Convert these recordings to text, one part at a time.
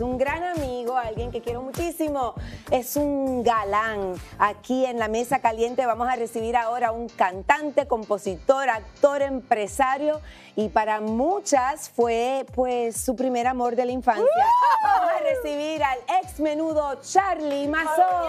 un gran amigo, alguien que quiero muchísimo. Es un galán. Aquí en la mesa caliente vamos a recibir ahora un cantante, compositor, actor, empresario y para muchas fue pues su primer amor de la infancia. Vamos a recibir al ex menudo Charlie Mazón.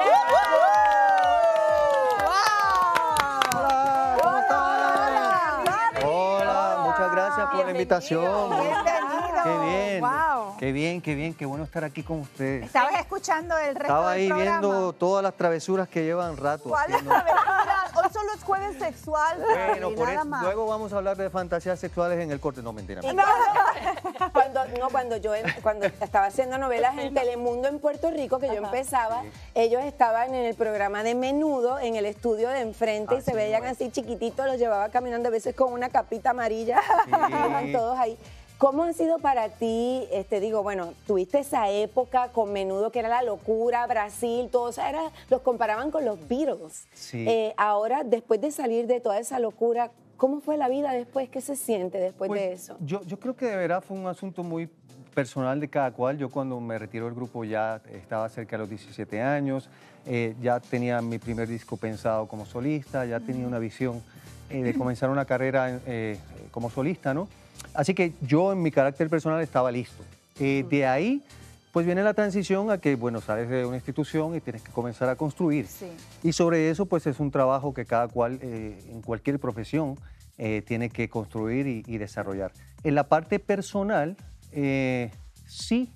Hola, muchas gracias por la invitación. Bienvenido. Qué bien, Wow. Qué bien, qué bien, qué bueno estar aquí con ustedes. Estabas escuchando el resto Estaba del ahí programa. viendo todas las travesuras que llevan rato. ¿Cuál es haciendo. la aventura? Hoy solo es jueves sexual. Bueno, por nada eso, más. luego vamos a hablar de fantasías sexuales en el corte. No, mentira. Y cuando, cuando- no, cuando yo cuando estaba haciendo novelas en Telemundo en Puerto Rico, que yo empezaba, ellos estaban en el programa de menudo en el estudio de enfrente y Así se veían así chiquititos, los llevaba caminando a veces con una capita amarilla, Sí. estaban todos ahí. ¿Cómo ha sido para ti, este, digo, bueno, tuviste esa época con menudo que era la locura, Brasil, todo, o sea, era, los comparaban con los Beatles. Sí. Eh, ahora, después de salir de toda esa locura, ¿cómo fue la vida después? ¿Qué se siente después Pues, de eso? Yo, yo creo que de verdad fue un asunto muy personal de cada cual. Yo cuando me retiró del grupo ya estaba cerca de los 17 años, eh, ya tenía mi primer disco pensado como solista, ya tenía una visión eh, de comenzar una carrera eh, como solista, ¿no? Así que yo en mi carácter personal estaba listo. Eh, de ahí, pues viene la transición a que, bueno, sales de una institución y tienes que comenzar a construir. Sí. Y sobre eso, pues es un trabajo que cada cual, eh, en cualquier profesión, eh, tiene que construir y, y desarrollar. En la parte personal, eh, sí,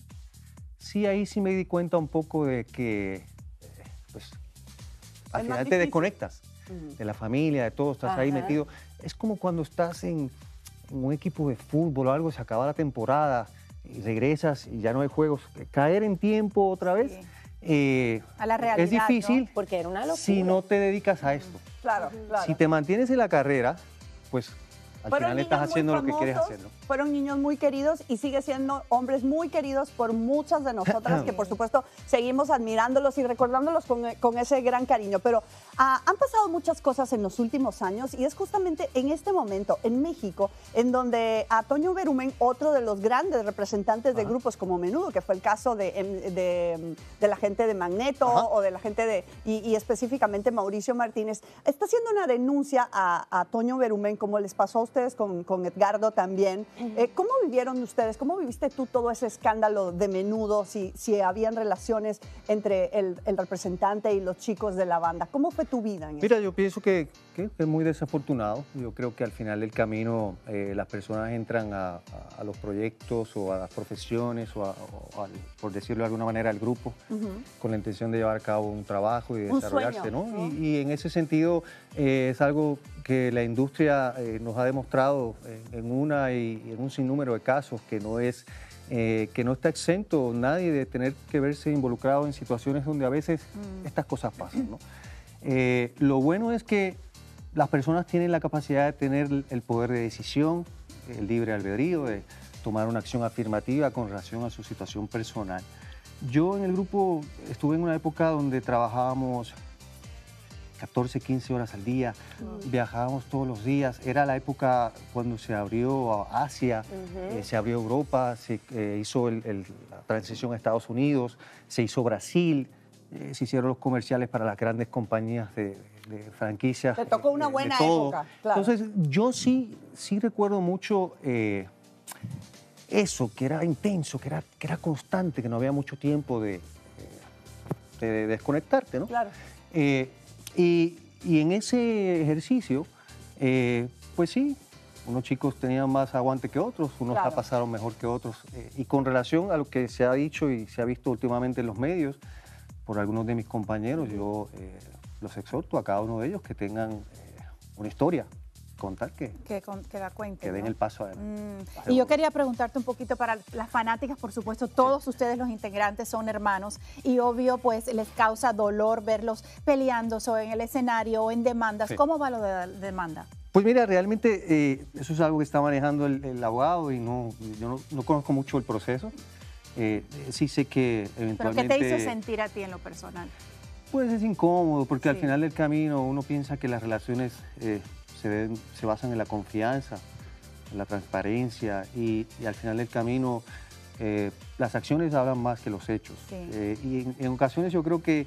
sí, ahí sí me di cuenta un poco de que, pues, al final te difícil. De la familia, de todo, estás ahí metido. Es como cuando estás en, en un equipo de fútbol o algo, se acaba la temporada y regresas y ya no hay juegos. Caer en tiempo otra vez. Sí. eh, A la realidad, es difícil Porque era una locura. si no te dedicas a esto. Claro, claro. Si te mantienes en la carrera, pues al Fueron final estás niños muy haciendo lo que quieres famosos, hacer. ¿no? Fueron niños muy queridos y sigue siendo hombres muy queridos por muchas de nosotras que por supuesto seguimos admirándolos y recordándolos con, con ese gran cariño. Pero ah, han pasado muchas cosas en los últimos años y es justamente en este momento en México en donde a Toño Berumen, otro de los grandes representantes de Ajá. grupos como Menudo, que fue el caso de, em, de, de la gente de Magneto Ajá. o de la gente de, y, y específicamente Mauricio Martínez, está haciendo una denuncia a, a Toño Berumen, como les pasó a ustedes con, con Edgardo también. Eh, ¿Cómo vivieron ustedes? ¿Cómo viviste tú todo ese escándalo de menudo? Si, si habían relaciones entre el, el representante y los chicos de la banda. ¿Cómo fue tu vida en Mira, yo pienso que, que es muy desafortunado. Yo creo que al final del camino eh, las personas entran a, a- a los proyectos o a las profesiones o, a- o por decirlo de alguna manera, al grupo con la intención de llevar a cabo un trabajo y desarrollarse, sueño, ¿no? ¿no? Y, y en ese sentido eh, es algo que la industria eh, nos ha demostrado eh, en una y en un sinnúmero de casos que no es eh, que no está exento nadie de tener que verse involucrado en situaciones donde a veces estas cosas pasan, ¿no? Eh, lo bueno es que las personas tienen la capacidad de tener el poder de decisión, el libre albedrío, de tomar una acción afirmativa con relación a su situación personal. Yo en el grupo estuve en una época donde trabajábamos 14, 15 horas al día, viajábamos todos los días. Era la época cuando se abrió Asia, eh, se abrió Europa, se eh, hizo el- el- la transición a Estados Unidos, se hizo Brasil, eh, se hicieron los comerciales para las grandes compañías de, de franquicias. Te tocó una de- buena época, claro. Entonces, yo sí, sí recuerdo mucho eh, eso, que era intenso, que era, que era constante, que no había mucho tiempo de, de desconectarte, ¿no? Claro. Eh, y, y en ese ejercicio, eh, pues sí, unos chicos tenían más aguante que otros, unos Claro. la pasaron mejor que otros. eh, y con relación a lo que se ha dicho y se ha visto últimamente en los medios, por algunos de mis compañeros, yo eh, los exhorto a cada uno de ellos que tengan eh, una historia, contar que, Que, con- que den el paso adelante. Mm, Y yo quería preguntarte un poquito para las fanáticas, por supuesto, todos ustedes los integrantes son hermanos y obvio pues les causa dolor verlos peleándose o en el escenario o en demandas. Sí. ¿Cómo va lo de la demanda? Pues mira, realmente eh, eso es algo que está manejando el, el abogado y no, yo no, no conozco mucho el proceso. Eh, sí sé que ¿Pero eventualmente... qué te hizo sentir a ti en lo personal? Pues es incómodo porque al final del camino uno piensa que las relaciones eh, se, ven- se basan en la confianza, en la transparencia y, y al final del camino eh, las acciones hablan más que los hechos. Sí. Eh, y en, en ocasiones yo creo que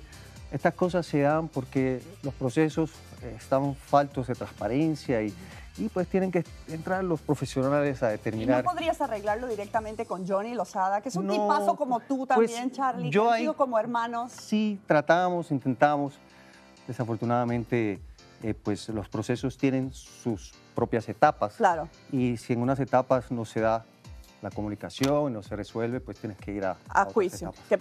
estas cosas se dan porque los procesos eh, están faltos de transparencia y, y pues tienen que entrar los profesionales a ¿Y no determinar. podrías arreglarlo directamente con Johnny Lozada, que es un No, tipazo como tú pues, también, Charlie? yo ahí- como hermanos. Sí, tratamos, intentamos. Desafortunadamente, eh, pues los procesos tienen sus propias etapas. Claro. Y si en unas etapas no se da la comunicación, no se resuelve, pues tienes que ir a, A juicio. Que